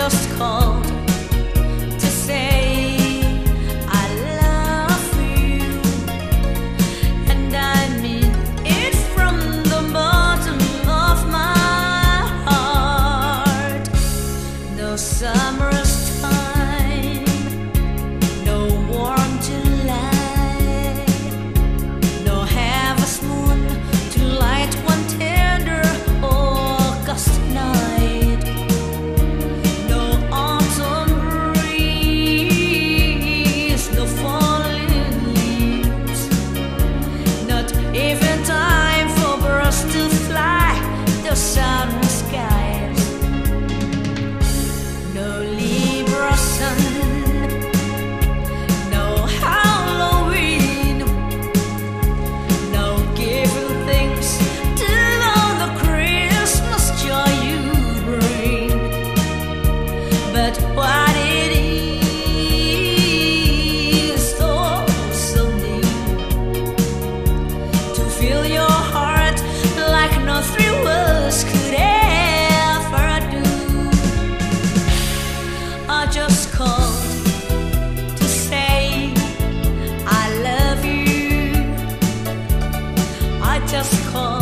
just call even time. just call